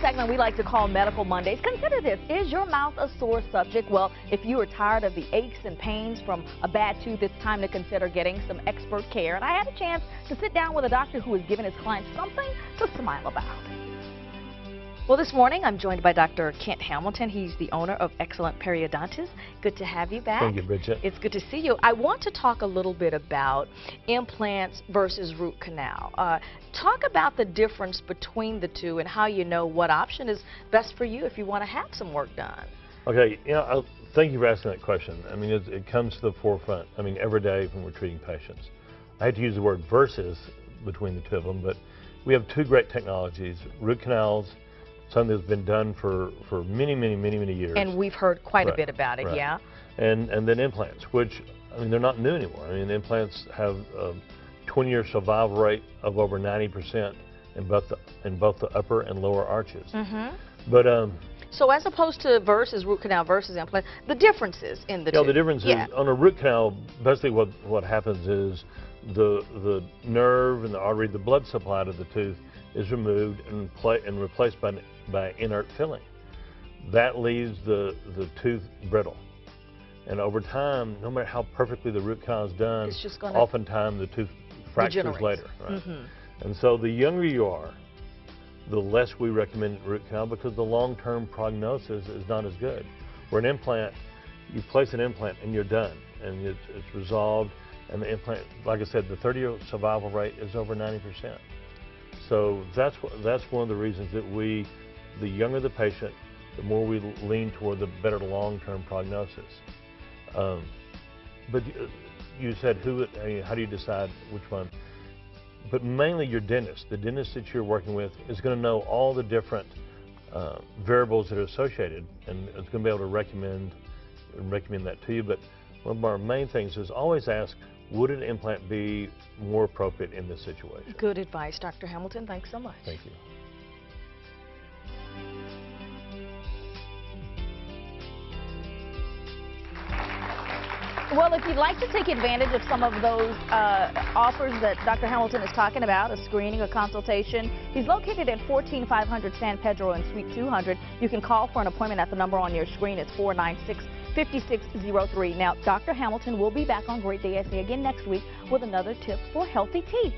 segment we like to call Medical Mondays. Consider this. Is your mouth a sore subject? Well, if you are tired of the aches and pains from a bad tooth, it's time to consider getting some expert care. And I had a chance to sit down with a doctor who has given his clients something to smile about. Well, this morning I'm joined by Dr. Kent Hamilton. He's the owner of Excellent Periodontists. Good to have you back. Thank you, Bridget. It's good to see you. I want to talk a little bit about implants versus root canal. Uh, talk about the difference between the two and how you know what option is best for you if you want to have some work done. Okay, you know, I'll, thank you for asking that question. I mean, it, it comes to the forefront, I mean, every day when we're treating patients. I hate to use the word versus between the two of them, but we have two great technologies, root canals something that's been done for, for many, many, many, many years. And we've heard quite right, a bit about it, right. yeah? And, and then implants, which, I mean, they're not new anymore. I mean, implants have a 20-year survival rate of over 90% in both the, in both the upper and lower arches. Mm -hmm. But um, so as opposed to versus root canal versus implant, the differences in the yeah, two. the difference yeah. is on a root canal, basically what, what happens is the, the nerve and the artery, the blood supply to the tooth is removed and, and replaced by, by inert filling. That leaves the, the tooth brittle. And over time, no matter how perfectly the root canal is done, oftentimes the tooth fractures later. Right? Mm -hmm. And so the younger you are, the less we recommend root canal because the long-term prognosis is not as good. Where an implant, you place an implant and you're done, and it's, it's resolved, and the implant, like I said, the 30-year survival rate is over 90 percent. So that's, that's one of the reasons that we, the younger the patient, the more we lean toward the better long-term prognosis. Um, but you said who, how do you decide which one? But mainly your dentist, the dentist that you're working with is going to know all the different uh, variables that are associated and is going to be able to recommend recommend that to you. But one of our main things is always ask, would an implant be more appropriate in this situation? Good advice, Dr. Hamilton. Thanks so much. Thank you. Well, if you'd like to take advantage of some of those uh, offers that Dr. Hamilton is talking about, a screening, a consultation, he's located at 14500 San Pedro in Suite 200. You can call for an appointment at the number on your screen. It's 496 5603. Now, Dr. Hamilton will be back on Great Day SA again next week with another tip for healthy teeth.